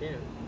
Yeah.